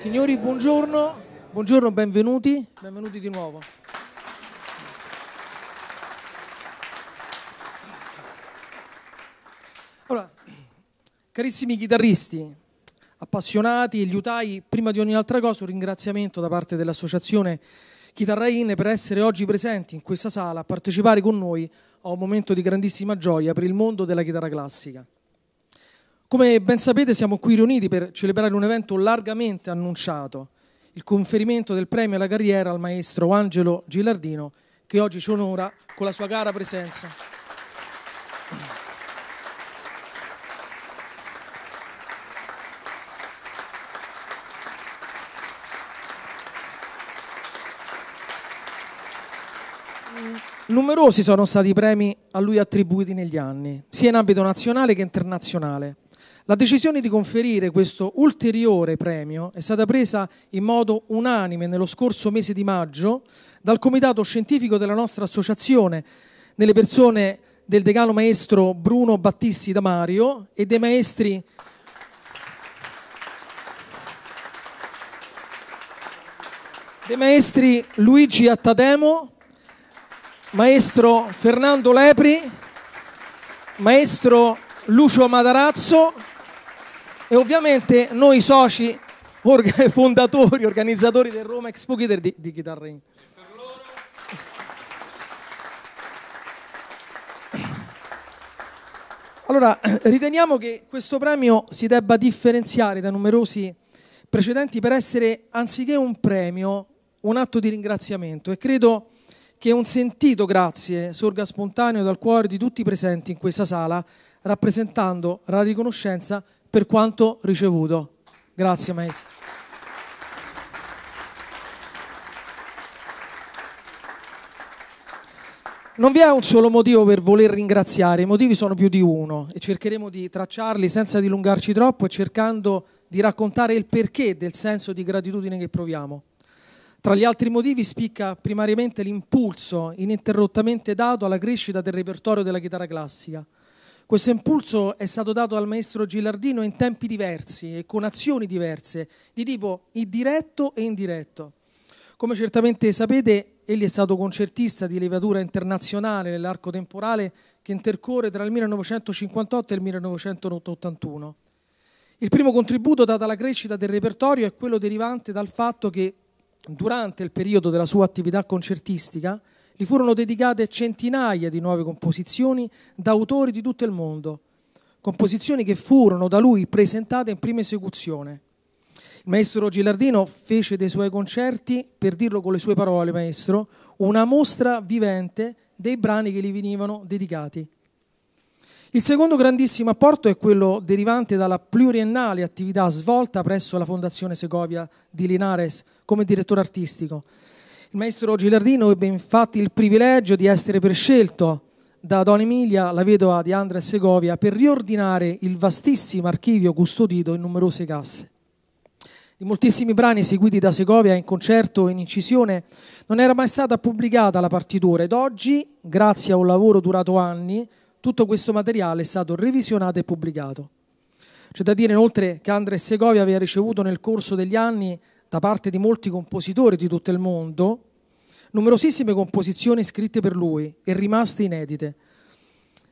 Signori, buongiorno, buongiorno, benvenuti, benvenuti di nuovo. Allora, carissimi chitarristi, appassionati e liutai, prima di ogni altra cosa un ringraziamento da parte dell'associazione Chitarra In per essere oggi presenti in questa sala a partecipare con noi a un momento di grandissima gioia per il mondo della chitarra classica. Come ben sapete siamo qui riuniti per celebrare un evento largamente annunciato, il conferimento del premio alla carriera al maestro Angelo Gilardino, che oggi ci onora con la sua cara presenza. Numerosi sono stati i premi a lui attribuiti negli anni, sia in ambito nazionale che internazionale. La decisione di conferire questo ulteriore premio è stata presa in modo unanime nello scorso mese di maggio dal comitato scientifico della nostra associazione, nelle persone del decano maestro Bruno Battisti da Mario e dei maestri dei maestri Luigi Attademo, maestro Fernando Lepri, maestro Lucio Madarazzo e ovviamente noi soci, orga- fondatori, organizzatori del Roma Expo Guitar di, di Chitarra In. Allora, riteniamo che questo premio si debba differenziare da numerosi precedenti per essere, anziché un premio, un atto di ringraziamento e credo che un sentito grazie sorga spontaneo dal cuore di tutti i presenti in questa sala, rappresentando la riconoscenza per quanto ricevuto. Grazie Maestro. Non vi è un solo motivo per voler ringraziare, i motivi sono più di uno e cercheremo di tracciarli senza dilungarci troppo e cercando di raccontare il perché del senso di gratitudine che proviamo. Tra gli altri motivi spicca primariamente l'impulso ininterrottamente dato alla crescita del repertorio della chitarra classica questo impulso è stato dato dal maestro Gilardino in tempi diversi e con azioni diverse, di tipo diretto e indiretto. Come certamente sapete, egli è stato concertista di levatura internazionale nell'arco temporale che intercorre tra il 1958 e il 1981. Il primo contributo dato alla crescita del repertorio è quello derivante dal fatto che durante il periodo della sua attività concertistica gli furono dedicate centinaia di nuove composizioni da autori di tutto il mondo, composizioni che furono da lui presentate in prima esecuzione. Il maestro Gilardino fece dei suoi concerti, per dirlo con le sue parole, maestro, una mostra vivente dei brani che gli venivano dedicati. Il secondo grandissimo apporto è quello derivante dalla pluriennale attività svolta presso la Fondazione Segovia di Linares come direttore artistico, il maestro Gilardino ebbe infatti il privilegio di essere prescelto da Don Emilia, la vedova di Andres Segovia, per riordinare il vastissimo archivio custodito in numerose casse. Di moltissimi brani eseguiti da Segovia in concerto e in incisione non era mai stata pubblicata la partitura ed oggi, grazie a un lavoro durato anni, tutto questo materiale è stato revisionato e pubblicato. C'è da dire inoltre che Andres Segovia aveva ricevuto nel corso degli anni da parte di molti compositori di tutto il mondo numerosissime composizioni scritte per lui e rimaste inedite.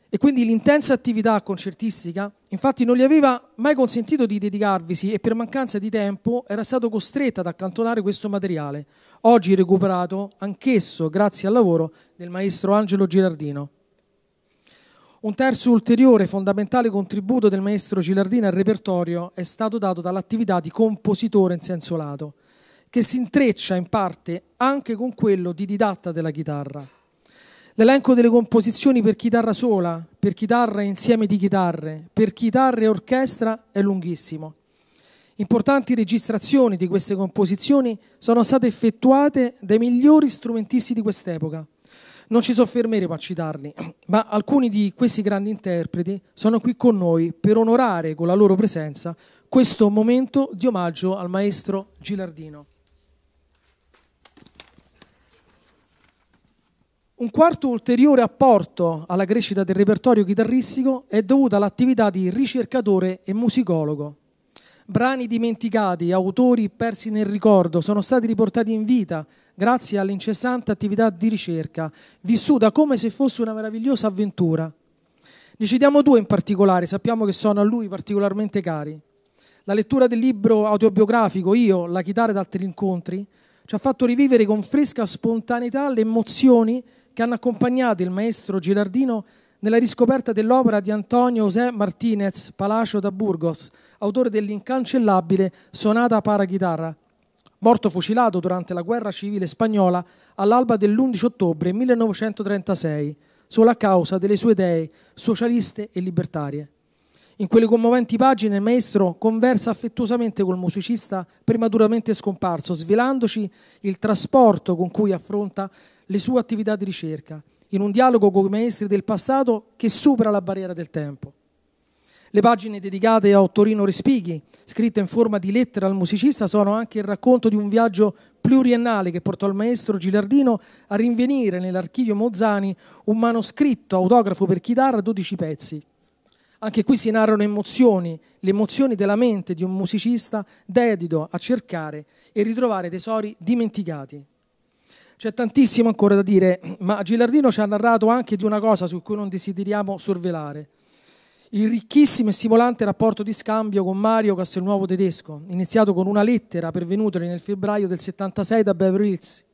E quindi l'intensa attività concertistica infatti non gli aveva mai consentito di dedicarvisi e per mancanza di tempo era stato costretto ad accantonare questo materiale, oggi recuperato anch'esso grazie al lavoro del maestro Angelo Girardino. Un terzo ulteriore fondamentale contributo del maestro Gilardino al repertorio è stato dato dall'attività di compositore in senso lato, che si intreccia in parte anche con quello di didatta della chitarra. L'elenco delle composizioni per chitarra sola, per chitarra e insieme di chitarre, per chitarra e orchestra è lunghissimo. Importanti registrazioni di queste composizioni sono state effettuate dai migliori strumentisti di quest'epoca non ci soffermeremo a citarli, ma alcuni di questi grandi interpreti sono qui con noi per onorare con la loro presenza questo momento di omaggio al maestro Gilardino. Un quarto ulteriore apporto alla crescita del repertorio chitarristico è dovuto all'attività di ricercatore e musicologo. Brani dimenticati, autori persi nel ricordo, sono stati riportati in vita grazie all'incessante attività di ricerca, vissuta come se fosse una meravigliosa avventura. Ne citiamo due in particolare, sappiamo che sono a lui particolarmente cari. La lettura del libro autobiografico Io, la chitarra ed altri incontri ci ha fatto rivivere con fresca spontaneità le emozioni che hanno accompagnato il maestro Girardino nella riscoperta dell'opera di Antonio José Martínez Palacio da Burgos, autore dell'incancellabile Sonata para chitarra, morto fucilato durante la guerra civile spagnola all'alba dell'11 ottobre 1936, solo a causa delle sue idee socialiste e libertarie. In quelle commoventi pagine il maestro conversa affettuosamente col musicista prematuramente scomparso, svelandoci il trasporto con cui affronta le sue attività di ricerca, in un dialogo con i maestri del passato che supera la barriera del tempo. Le pagine dedicate a Ottorino Respighi, scritte in forma di lettera al musicista, sono anche il racconto di un viaggio pluriennale che portò il maestro Gilardino a rinvenire nell'archivio Mozzani un manoscritto autografo per chitarra a 12 pezzi, anche qui si narrano emozioni, le emozioni della mente di un musicista dedito a cercare e ritrovare tesori dimenticati. C'è tantissimo ancora da dire, ma Gilardino ci ha narrato anche di una cosa su cui non desideriamo sorvelare. Il ricchissimo e stimolante rapporto di scambio con Mario Castelnuovo tedesco, iniziato con una lettera pervenutogli nel febbraio del 76 da Beverly Hills,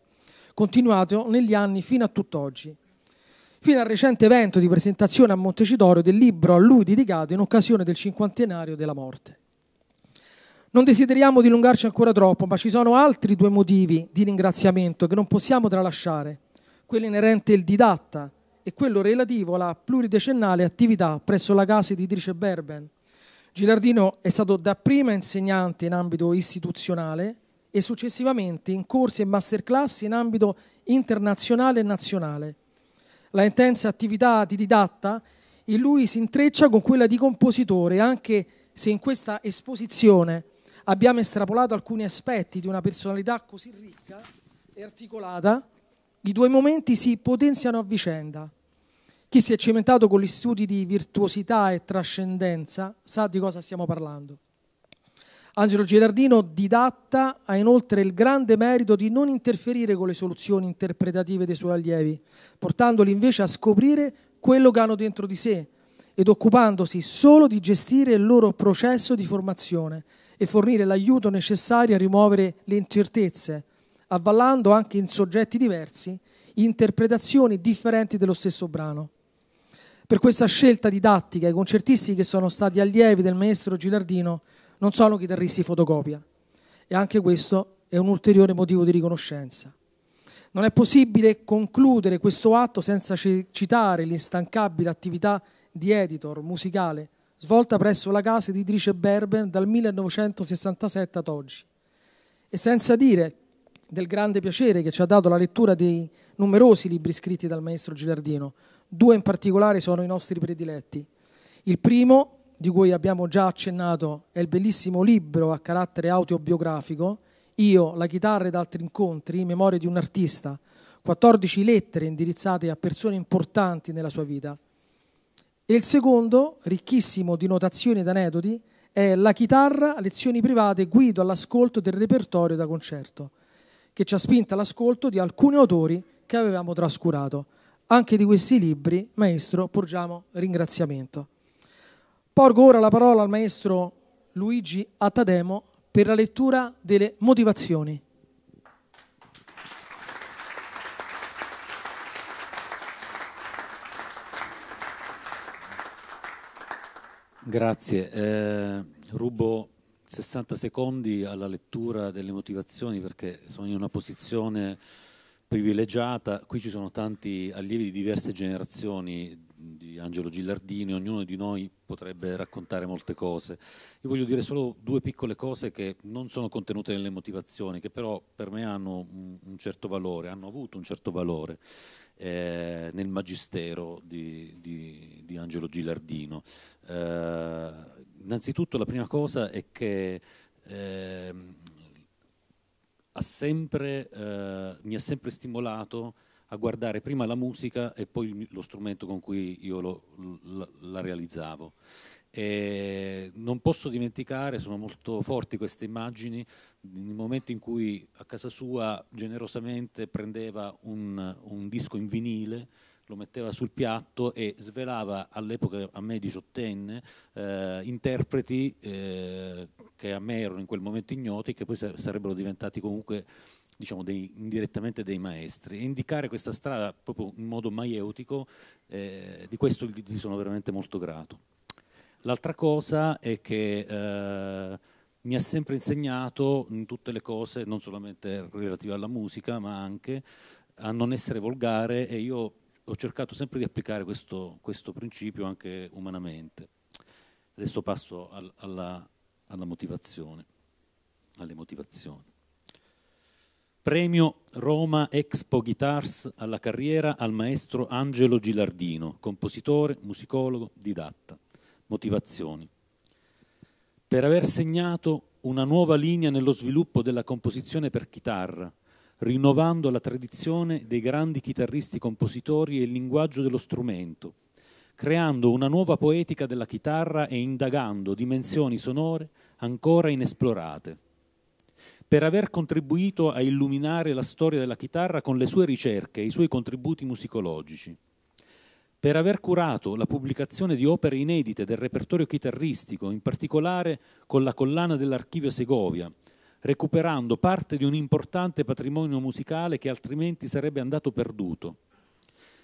continuato negli anni fino a tutt'oggi fino al recente evento di presentazione a Montecitorio del libro a lui dedicato in occasione del cinquantenario della morte. Non desideriamo dilungarci ancora troppo, ma ci sono altri due motivi di ringraziamento che non possiamo tralasciare, quello inerente al didatta e quello relativo alla pluridecennale attività presso la casa editrice Berben. Gilardino è stato dapprima insegnante in ambito istituzionale e successivamente in corsi e masterclass in ambito internazionale e nazionale la intensa attività di didatta in lui si intreccia con quella di compositore, anche se in questa esposizione abbiamo estrapolato alcuni aspetti di una personalità così ricca e articolata, i due momenti si potenziano a vicenda. Chi si è cimentato con gli studi di virtuosità e trascendenza sa di cosa stiamo parlando. Angelo Girardino, didatta, ha inoltre il grande merito di non interferire con le soluzioni interpretative dei suoi allievi, portandoli invece a scoprire quello che hanno dentro di sé ed occupandosi solo di gestire il loro processo di formazione e fornire l'aiuto necessario a rimuovere le incertezze, avvallando anche in soggetti diversi interpretazioni differenti dello stesso brano. Per questa scelta didattica, i concertisti che sono stati allievi del maestro Gilardino non sono chitarristi fotocopia e anche questo è un ulteriore motivo di riconoscenza. Non è possibile concludere questo atto senza citare l'instancabile attività di editor musicale svolta presso la casa editrice Berben dal 1967 ad oggi e senza dire del grande piacere che ci ha dato la lettura dei numerosi libri scritti dal maestro Gilardino. Due in particolare sono i nostri prediletti. Il primo di cui abbiamo già accennato è il bellissimo libro a carattere autobiografico, Io, la chitarra ed altri incontri, memoria di un artista, 14 lettere indirizzate a persone importanti nella sua vita. E il secondo, ricchissimo di notazioni ed aneddoti, è La chitarra, lezioni private, guido all'ascolto del repertorio da concerto, che ci ha spinto all'ascolto di alcuni autori che avevamo trascurato. Anche di questi libri, maestro, porgiamo ringraziamento. Porgo ora la parola al maestro Luigi Attademo per la lettura delle motivazioni. Grazie. Eh, rubo 60 secondi alla lettura delle motivazioni perché sono in una posizione privilegiata. Qui ci sono tanti allievi di diverse generazioni di Angelo Gillardini, ognuno di noi potrebbe raccontare molte cose. Io voglio dire solo due piccole cose che non sono contenute nelle motivazioni, che però per me hanno un, certo valore, hanno avuto un certo valore eh, nel magistero di, di, di Angelo Gilardino. Eh, innanzitutto la prima cosa è che eh, ha sempre, eh, mi ha sempre stimolato a guardare prima la musica e poi lo strumento con cui io lo, la, la realizzavo. E non posso dimenticare, sono molto forti queste immagini, nel momento in cui a casa sua generosamente prendeva un, un disco in vinile, lo metteva sul piatto e svelava all'epoca a me diciottenne eh, interpreti eh, che a me erano in quel momento ignoti che poi sarebbero diventati comunque diciamo, dei, indirettamente dei maestri. E indicare questa strada proprio in modo maieutico, eh, di questo gli sono veramente molto grato. L'altra cosa è che eh, mi ha sempre insegnato in tutte le cose, non solamente relative alla musica, ma anche a non essere volgare e io ho cercato sempre di applicare questo, questo principio anche umanamente. Adesso passo al, alla, alla motivazione, alle motivazioni. Premio Roma Expo Guitars alla carriera al maestro Angelo Gilardino, compositore, musicologo, didatta. Motivazioni. Per aver segnato una nuova linea nello sviluppo della composizione per chitarra, rinnovando la tradizione dei grandi chitarristi compositori e il linguaggio dello strumento, creando una nuova poetica della chitarra e indagando dimensioni sonore ancora inesplorate. Per aver contribuito a illuminare la storia della chitarra con le sue ricerche e i suoi contributi musicologici, per aver curato la pubblicazione di opere inedite del repertorio chitarristico, in particolare con la collana dell'Archivio Segovia, recuperando parte di un importante patrimonio musicale che altrimenti sarebbe andato perduto,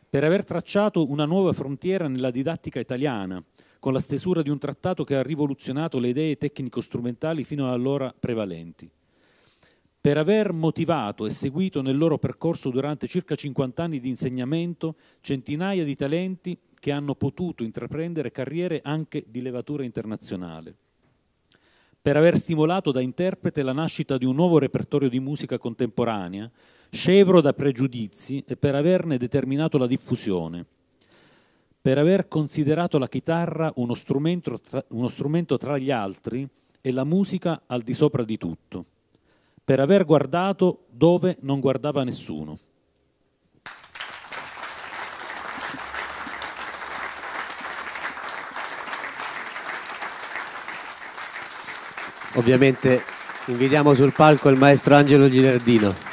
per aver tracciato una nuova frontiera nella didattica italiana, con la stesura di un trattato che ha rivoluzionato le idee tecnico-strumentali fino ad allora prevalenti. Per aver motivato e seguito nel loro percorso durante circa 50 anni di insegnamento centinaia di talenti che hanno potuto intraprendere carriere anche di levatura internazionale, per aver stimolato da interprete la nascita di un nuovo repertorio di musica contemporanea, scevro da pregiudizi e per averne determinato la diffusione, per aver considerato la chitarra uno strumento tra, uno strumento tra gli altri e la musica al di sopra di tutto per aver guardato dove non guardava nessuno. Ovviamente invitiamo sul palco il maestro Angelo Gilardino.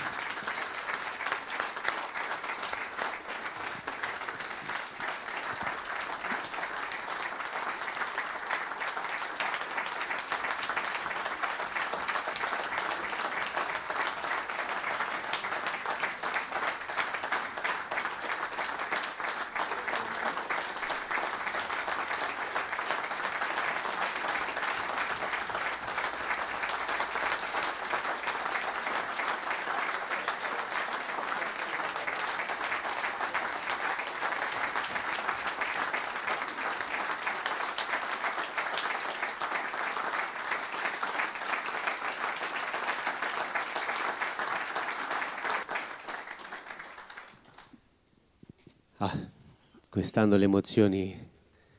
Quest'anno le emozioni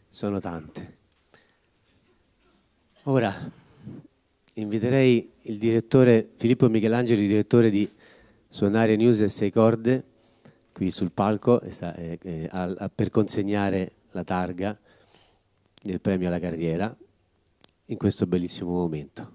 sono tante. Ora inviterei il direttore Filippo Michelangeli, direttore di Suonare News e Sei Corde, qui sul palco eh, eh, per consegnare la targa del premio alla carriera in questo bellissimo momento.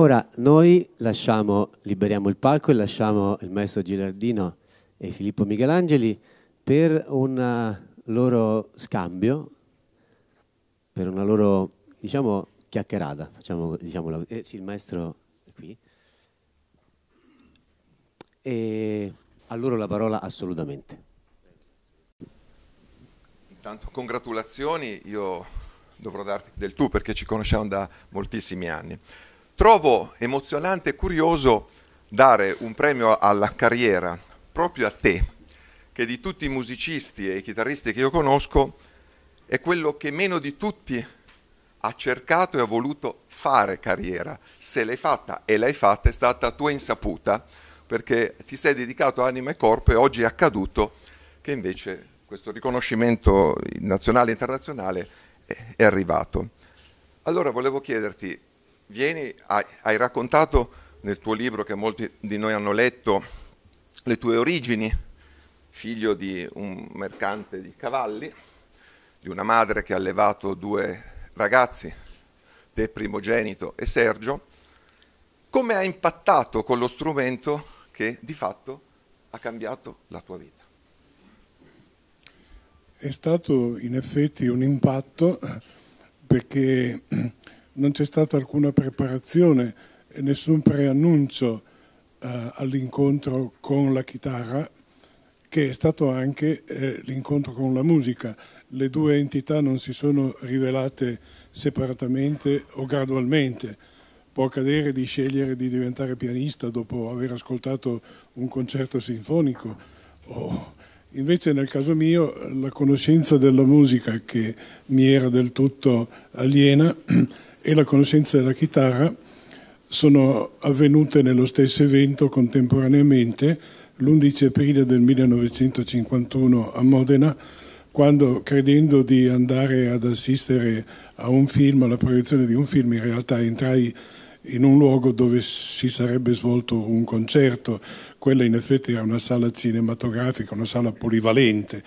Ora noi lasciamo, liberiamo il palco e lasciamo il maestro Gilardino e Filippo Michelangeli per un loro scambio, per una loro, diciamo, chiacchierata. Facciamo, diciamo, eh, sì, il maestro è qui. E a loro la parola assolutamente. Intanto congratulazioni, io dovrò darti del tu perché ci conosciamo da moltissimi anni. Trovo emozionante e curioso dare un premio alla carriera proprio a te, che di tutti i musicisti e i chitarristi che io conosco è quello che meno di tutti ha cercato e ha voluto fare carriera. Se l'hai fatta e l'hai fatta è stata tua insaputa, perché ti sei dedicato anima e corpo e oggi è accaduto che invece questo riconoscimento nazionale e internazionale è arrivato. Allora volevo chiederti, vieni, hai, hai raccontato nel tuo libro che molti di noi hanno letto le tue origini, figlio di un mercante di cavalli, di una madre che ha allevato due ragazzi, te primogenito e Sergio, come ha impattato con lo strumento che di fatto ha cambiato la tua vita? È stato in effetti un impatto perché non c'è stata alcuna preparazione e nessun preannuncio eh, all'incontro con la chitarra, che è stato anche eh, l'incontro con la musica. Le due entità non si sono rivelate separatamente o gradualmente. Può accadere di scegliere di diventare pianista dopo aver ascoltato un concerto sinfonico o Invece nel caso mio la conoscenza della musica che mi era del tutto aliena e la conoscenza della chitarra sono avvenute nello stesso evento contemporaneamente l'11 aprile del 1951 a Modena quando credendo di andare ad assistere a un film, alla proiezione di un film, in realtà entrai in un luogo dove si sarebbe svolto un concerto. Quella in effetti era una sala cinematografica, una sala polivalente,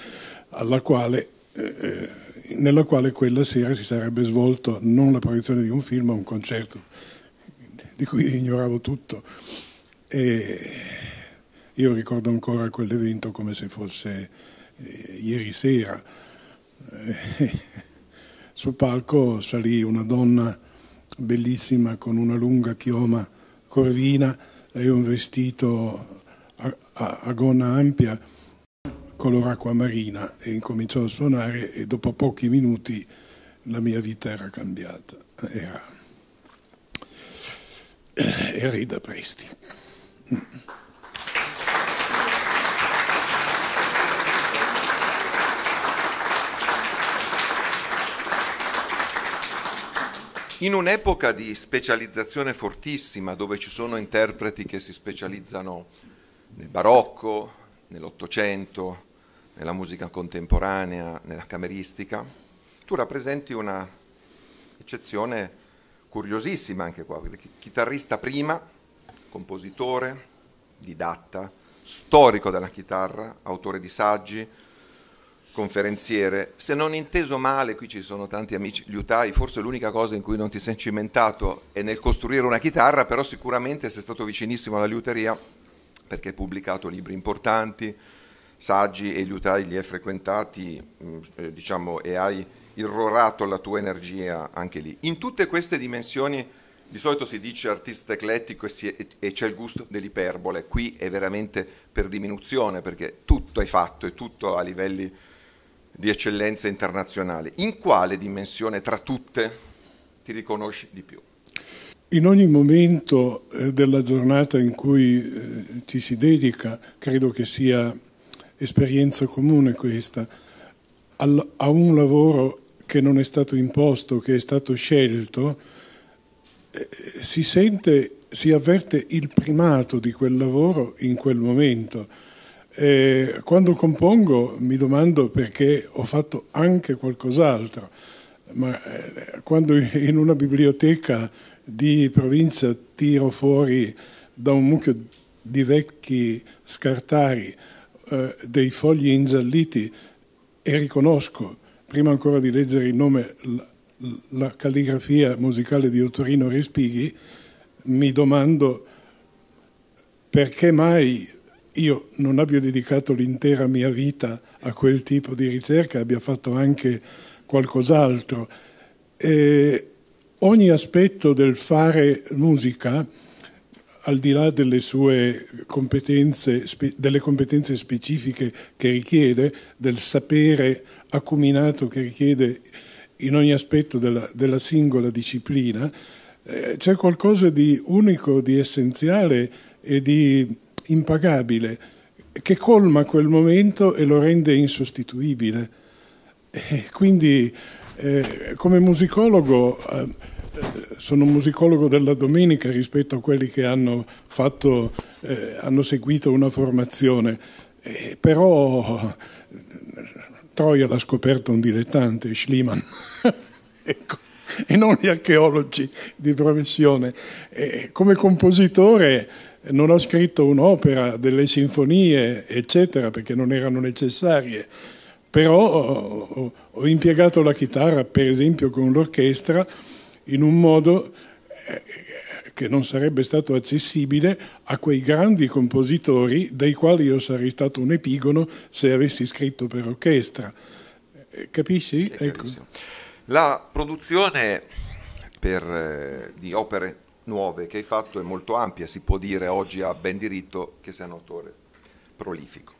quale, eh, nella quale quella sera si sarebbe svolto non la proiezione di un film, ma un concerto di cui ignoravo tutto. E io ricordo ancora quell'evento come se fosse eh, ieri sera. Sul palco salì una donna bellissima con una lunga chioma corvina e un vestito a, a, a gonna ampia color acqua marina e incominciò a suonare e dopo pochi minuti la mia vita era cambiata. Era, era Ida Presti. In un'epoca di specializzazione fortissima, dove ci sono interpreti che si specializzano nel barocco, nell'Ottocento, nella musica contemporanea, nella cameristica, tu rappresenti una eccezione curiosissima anche qua, chitarrista prima, compositore, didatta, storico della chitarra, autore di saggi, conferenziere, se non inteso male, qui ci sono tanti amici liutai, forse l'unica cosa in cui non ti sei cimentato è nel costruire una chitarra, però sicuramente sei stato vicinissimo alla liuteria perché hai pubblicato libri importanti, saggi e liutai li hai frequentati, mm, eh, diciamo, e hai irrorato la tua energia anche lì. In tutte queste dimensioni di solito si dice artista eclettico e c'è il gusto dell'iperbole, qui è veramente per diminuzione perché tutto hai fatto e tutto a livelli di eccellenza internazionale. In quale dimensione tra tutte ti riconosci di più? In ogni momento eh, della giornata in cui eh, ci si dedica, credo che sia esperienza comune questa, a un lavoro che non è stato imposto, che è stato scelto, eh, si sente, si avverte il primato di quel lavoro in quel momento. E quando compongo mi domando perché ho fatto anche qualcos'altro, ma eh, quando in una biblioteca di provincia tiro fuori da un mucchio di vecchi scartari eh, dei fogli ingialliti e riconosco, prima ancora di leggere il nome, la, la calligrafia musicale di Ottorino Respighi, mi domando perché mai io non abbia dedicato l'intera mia vita a quel tipo di ricerca, abbia fatto anche qualcos'altro. E ogni aspetto del fare musica, al di là delle sue competenze, delle competenze specifiche che richiede, del sapere acuminato che richiede in ogni aspetto della, della singola disciplina, eh, c'è qualcosa di unico, di essenziale e di impagabile che colma quel momento e lo rende insostituibile. E quindi Eh, come musicologo, eh, sono un musicologo della domenica rispetto a quelli che hanno, fatto, eh, hanno seguito una formazione, eh, però Troia l'ha scoperto un dilettante, Schliemann, ecco, e non gli archeologi di professione. come compositore non ho scritto un'opera, delle sinfonie, eccetera, perché non erano necessarie, però ho impiegato la chitarra, per esempio, con l'orchestra in un modo eh, che non sarebbe stato accessibile a quei grandi compositori dei quali io sarei stato un epigono se avessi scritto per orchestra. Eh, capisci? Ecco. La produzione per, eh, di opere nuove che hai fatto è molto ampia, si può dire oggi a ben diritto che sei un autore prolifico.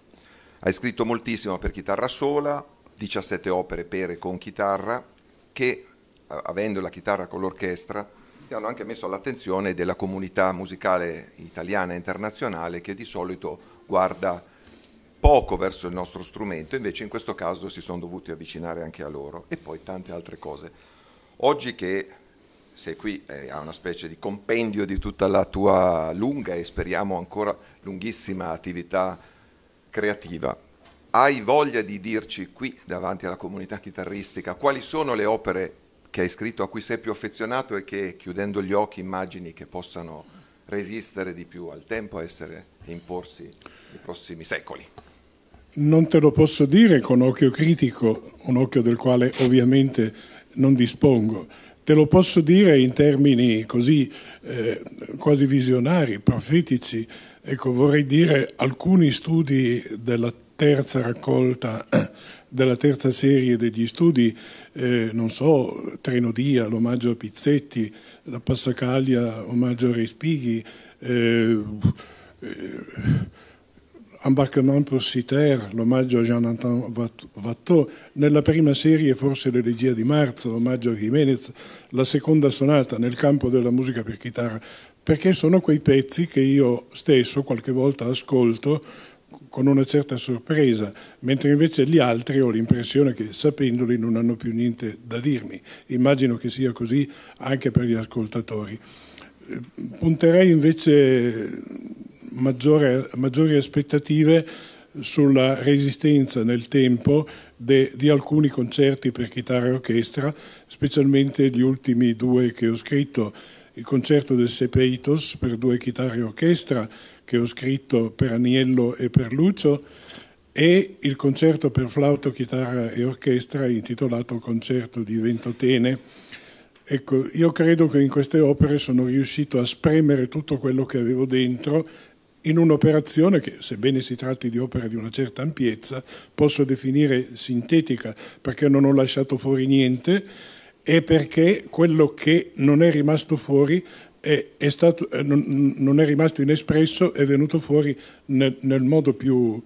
Hai scritto moltissimo per chitarra sola, 17 opere per e con chitarra, che avendo la chitarra con l'orchestra ti hanno anche messo all'attenzione della comunità musicale italiana e internazionale che di solito guarda poco verso il nostro strumento, invece in questo caso si sono dovuti avvicinare anche a loro e poi tante altre cose. Oggi che sei qui eh, a una specie di compendio di tutta la tua lunga e speriamo ancora lunghissima attività creativa, hai voglia di dirci qui davanti alla comunità chitarristica quali sono le opere che hai scritto a cui sei più affezionato e che chiudendo gli occhi immagini che possano resistere di più al tempo essere imporsi nei prossimi secoli? Non te lo posso dire con occhio critico, un occhio del quale ovviamente non dispongo. Te lo posso dire in termini così eh, quasi visionari, profetici. Ecco, vorrei dire alcuni studi della terza raccolta della terza serie degli studi, eh, non so, Treno Dia, l'omaggio a Pizzetti, la Passacaglia, omaggio a Respighi, eh, eh, pour Citer, l'omaggio a Jean-Antoine Watteau, nella prima serie forse l'elegia di marzo, omaggio a Jimenez, la seconda sonata nel campo della musica per chitarra, perché sono quei pezzi che io stesso qualche volta ascolto con una certa sorpresa, mentre invece gli altri ho l'impressione che sapendoli non hanno più niente da dirmi. Immagino che sia così anche per gli ascoltatori. Eh, punterei invece maggiore, maggiori aspettative sulla resistenza nel tempo de, di alcuni concerti per chitarra e orchestra, specialmente gli ultimi due che ho scritto, il concerto del Sepeitos per due chitarre e orchestra che ho scritto per Aniello e per Lucio e il concerto per flauto, chitarra e orchestra intitolato Concerto di Ventotene. Ecco, io credo che in queste opere sono riuscito a spremere tutto quello che avevo dentro in un'operazione che, sebbene si tratti di opere di una certa ampiezza, posso definire sintetica perché non ho lasciato fuori niente e perché quello che non è rimasto fuori è, è stato, non, non, è rimasto inespresso, è venuto fuori nel, nel modo più,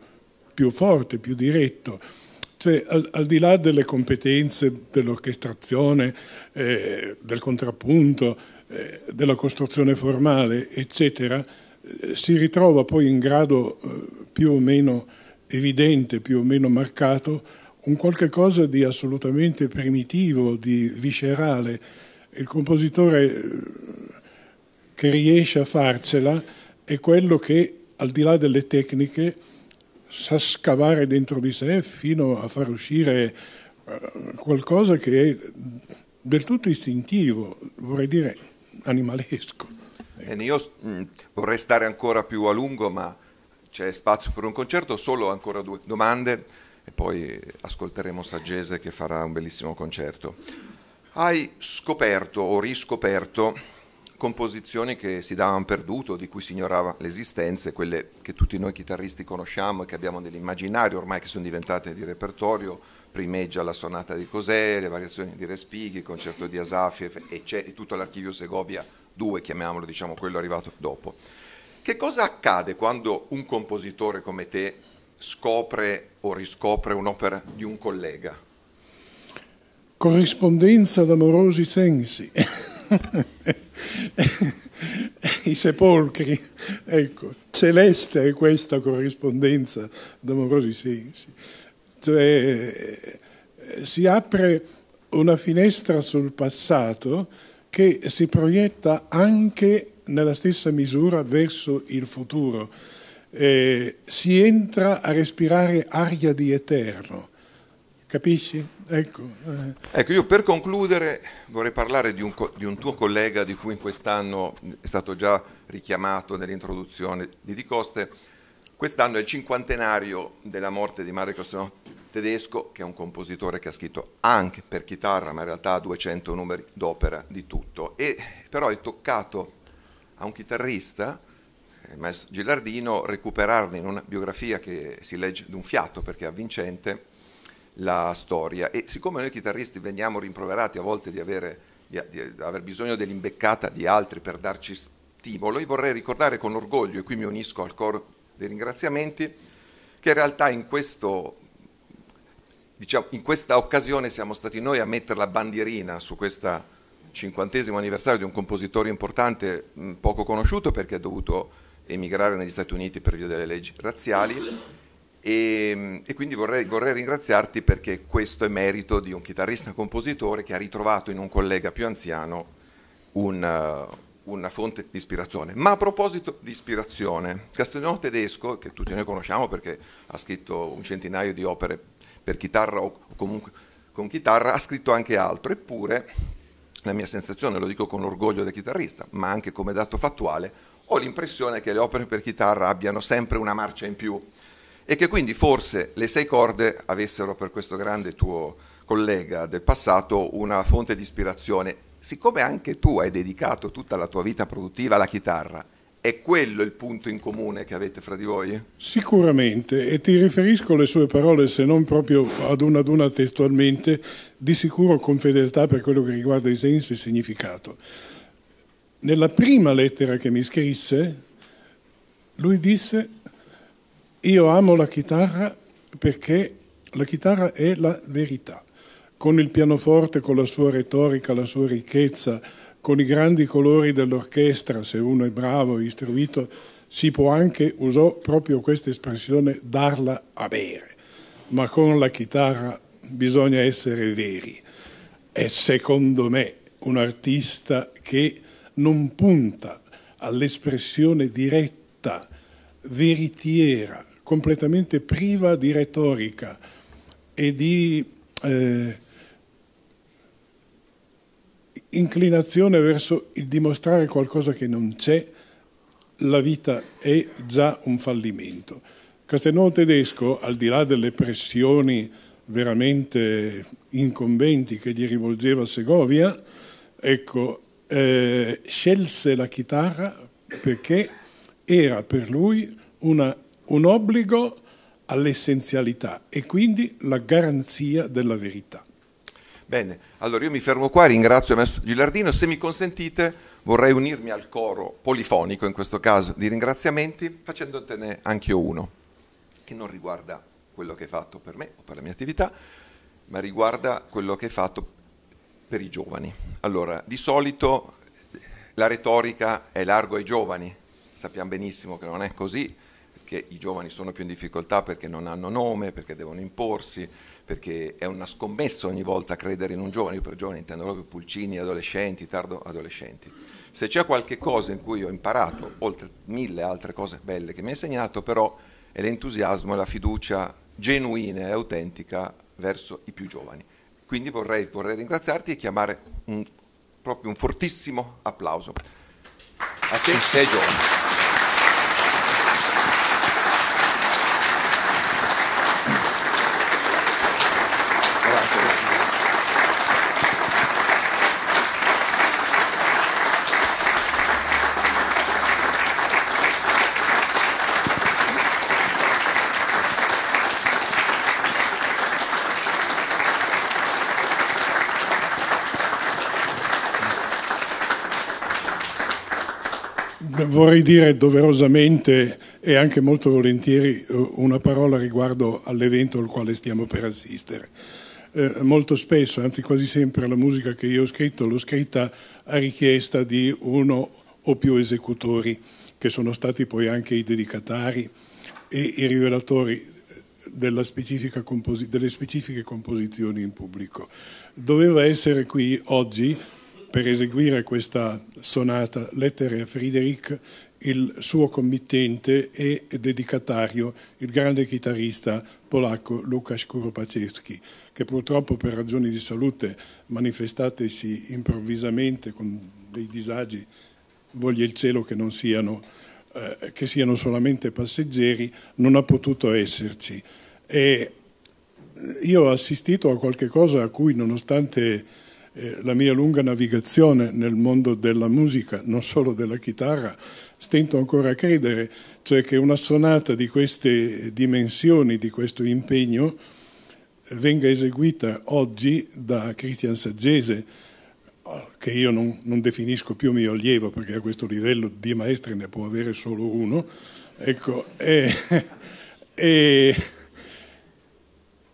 più, forte, più diretto. Cioè, al, al, di là delle competenze dell'orchestrazione, eh, del contrappunto, eh, della costruzione formale, eccetera, eh, si ritrova poi in grado eh, più o meno evidente, più o meno marcato, un qualche cosa di assolutamente primitivo, di viscerale. Il compositore eh, che riesce a farcela è quello che, al di là delle tecniche, sa scavare dentro di sé fino a far uscire eh, qualcosa che è del tutto istintivo, vorrei dire animalesco. Bene, io mm, vorrei stare ancora più a lungo, ma c'è spazio per un concerto, solo ancora due domande e poi ascolteremo Saggese che farà un bellissimo concerto. Hai scoperto o riscoperto composizioni che si davano perduto, di cui si ignorava l'esistenza, quelle che tutti noi chitarristi conosciamo e che abbiamo nell'immaginario, ormai che sono diventate di repertorio, primeggia la sonata di Cosè, le variazioni di Respighi, il concerto di Asafiev e c'è tutto l'archivio Segovia 2, chiamiamolo, diciamo, quello arrivato dopo. Che cosa accade quando un compositore come te scopre o riscopre un'opera di un collega? Corrispondenza d'amorosi sensi. I sepolcri, ecco, celeste è questa corrispondenza d'amorosi sensi. Cioè, si apre una finestra sul passato che si proietta anche nella stessa misura verso il futuro. Eh, si entra a respirare aria di eterno. Capisci? Ecco. Eh. ecco, io per concludere vorrei parlare di un, di un, tuo collega di cui quest'anno è stato già richiamato nell'introduzione di Di Coste. Quest'anno è il cinquantenario della morte di Mario Costano tedesco, che è un compositore che ha scritto anche per chitarra, ma in realtà ha 200 numeri d'opera di tutto. E però è toccato a un chitarrista, il eh, maestro Gilardino, recuperarne in una biografia che si legge d'un fiato perché è avvincente la storia. E siccome noi chitarristi veniamo rimproverati a volte di avere, di, di aver bisogno dell'imbeccata di altri per darci stimolo, io vorrei ricordare con orgoglio, e qui mi unisco al coro dei ringraziamenti, che in realtà in questo diciamo, in questa occasione siamo stati noi a mettere la bandierina su questo cinquantesimo anniversario di un compositore importante, poco conosciuto perché ha dovuto emigrare negli Stati Uniti per via delle leggi razziali e, e quindi vorrei, vorrei, ringraziarti perché questo è merito di un chitarrista compositore che ha ritrovato in un collega più anziano un, uh, una fonte di ispirazione. Ma a proposito di ispirazione, Castiglione Tedesco, che tutti noi conosciamo perché ha scritto un centinaio di opere per chitarra o comunque con chitarra, ha scritto anche altro, eppure la mia sensazione, lo dico con orgoglio da chitarrista, ma anche come dato fattuale, ho l'impressione che le opere per chitarra abbiano sempre una marcia in più e che quindi forse le sei corde avessero per questo grande tuo collega del passato una fonte di ispirazione. Siccome anche tu hai dedicato tutta la tua vita produttiva alla chitarra è quello il punto in comune che avete fra di voi? Sicuramente, e ti riferisco alle sue parole, se non proprio ad una ad una testualmente, di sicuro con fedeltà per quello che riguarda i sensi e il significato. Nella prima lettera che mi scrisse, lui disse, io amo la chitarra perché la chitarra è la verità. Con il pianoforte, con la sua retorica, la sua ricchezza, con i grandi colori dell'orchestra, se uno è bravo, istruito, si può anche, usò proprio questa espressione, darla a bere, ma con la chitarra bisogna essere veri. È secondo me un artista che non punta all'espressione diretta, veritiera, completamente priva di retorica e di eh, inclinazione verso il dimostrare qualcosa che non c'è, la vita è già un fallimento. Castelnuovo tedesco, al di là delle pressioni veramente incombenti che gli rivolgeva Segovia, ecco, eh, scelse la chitarra perché era per lui una, un obbligo all'essenzialità e quindi la garanzia della verità. Bene, allora io mi fermo qua, ringrazio il maestro Gilardino, se mi consentite vorrei unirmi al coro polifonico in questo caso di ringraziamenti facendotene anche io uno, che non riguarda quello che hai fatto per me o per la mia attività, ma riguarda quello che hai fatto per i giovani. Allora, di solito la retorica è largo ai giovani, sappiamo benissimo che non è così, perché i giovani sono più in difficoltà perché non hanno nome, perché devono imporsi, perché è una scommessa ogni volta credere in un giovane, io per giovani intendo proprio pulcini, adolescenti, tardo adolescenti. Se c'è qualche cosa in cui ho imparato, oltre mille altre cose belle che mi ha insegnato, però è l'entusiasmo e la fiducia genuina e autentica verso i più giovani. Quindi vorrei, vorrei ringraziarti e chiamare un, proprio un fortissimo applauso a te e ai giovani. Vorrei dire doverosamente e anche molto volentieri eh, una parola riguardo all'evento al quale stiamo per assistere. Eh, molto spesso, anzi quasi sempre, la musica che io ho scritto l'ho scritta a richiesta di uno o più esecutori, che sono stati poi anche i dedicatari e i rivelatori delle specifiche composizioni in pubblico. Doveva essere qui oggi per eseguire questa sonata Lettere a Friedrich il suo committente e dedicatario, il grande chitarrista polacco Lukasz Kuropacewski, che purtroppo per ragioni di salute manifestatesi improvvisamente con dei disagi, voglia il cielo che non siano, eh, che siano solamente passeggeri, non ha potuto esserci. E io ho assistito a qualche cosa a cui nonostante eh, la mia lunga navigazione nel mondo della musica, non solo della chitarra, stento ancora a credere, cioè che una sonata di queste dimensioni, di questo impegno, venga eseguita oggi da Christian Saggese, che io non, non, definisco più mio allievo perché a questo livello di maestri ne può avere solo uno, ecco, e, e,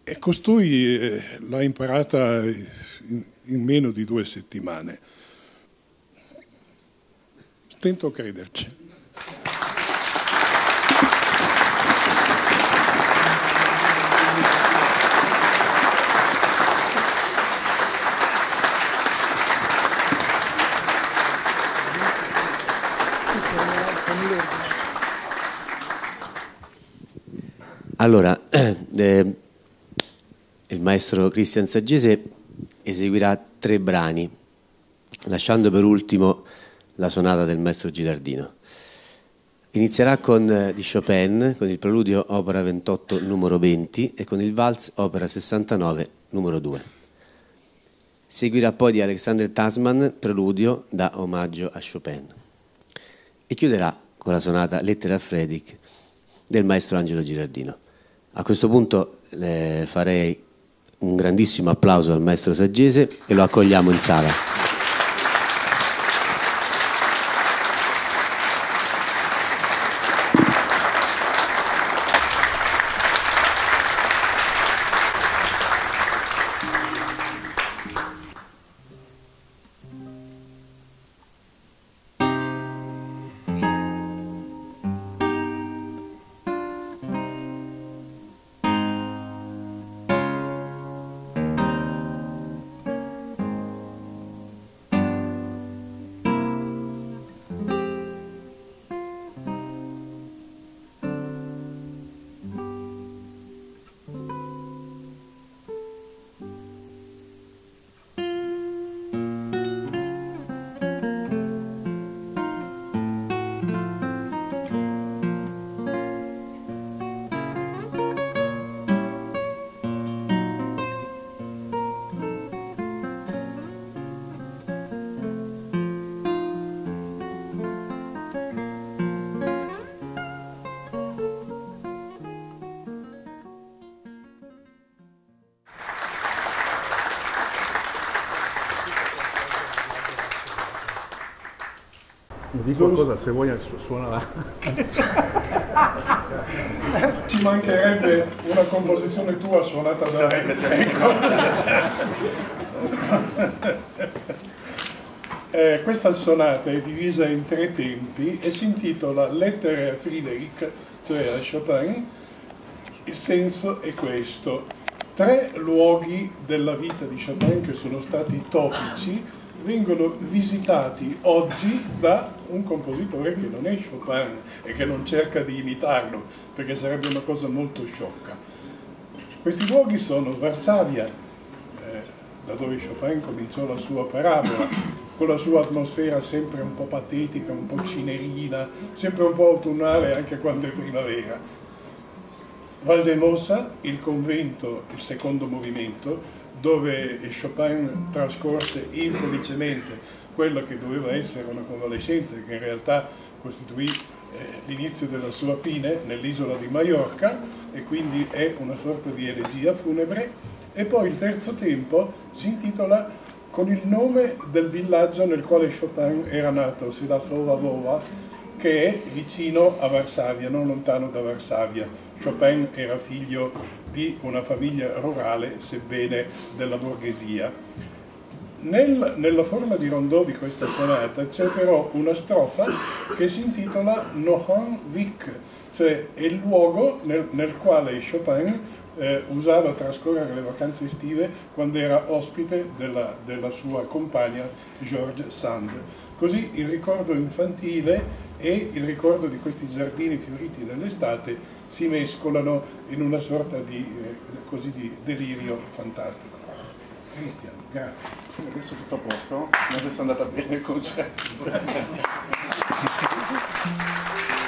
e costui eh, l'ha imparata in meno di due settimane. Stento a crederci. Allora, eh, il maestro Cristian Saggese eseguirà tre brani, lasciando per ultimo la sonata del maestro Girardino. Inizierà con eh, di Chopin, con il preludio opera 28 numero 20 e con il valse opera 69 numero 2. Seguirà poi di Alexander Tasman, preludio da omaggio a Chopin. E chiuderà con la sonata Lettera a Friedrich del maestro Angelo Girardino. A questo punto eh, farei un grandissimo applauso al maestro Saggese e lo accogliamo in sala. Di qualcosa se vuoi suona Ci mancherebbe una composizione tua suonata da... Sarebbe ecco. eh, questa sonata è divisa in tre tempi e si intitola Lettere a Friedrich, cioè a Chopin. Il senso è questo. Tre luoghi della vita di Chopin che sono stati topici vengono visitati oggi da un compositore che non è Chopin e che non cerca di imitarlo, perché sarebbe una cosa molto sciocca. Questi luoghi sono Varsavia, eh, da dove Chopin cominciò la sua parabola, con la sua atmosfera sempre un po' patetica, un po' cinerina, sempre un po' autunnale anche quando è primavera. Valdemosa, il convento, il secondo movimento, dove Chopin trascorse infelicemente quella che doveva essere una convalescenza che in realtà costituì eh, l'inizio della sua fine nell'isola di Maiorca e quindi è una sorta di elegia funebre e poi il terzo tempo si intitola con il nome del villaggio nel quale Chopin era nato, Silasovavova, che è vicino a Varsavia, non lontano da Varsavia. Chopin era figlio di una famiglia rurale, sebbene della borghesia. Nel, nella forma di rondò di questa sonata c'è però una strofa che si intitola Nohan Vik, cioè è il luogo nel, nel quale Chopin eh, usava trascorrere le vacanze estive quando era ospite della, della sua compagna George Sand. Così il ricordo infantile e il ricordo di questi giardini fioriti nell'estate si mescolano in una sorta di, eh, così, di delirio fantastico. Cristian, grazie. Adesso tutto a posto? Adesso è andata bene il concerto.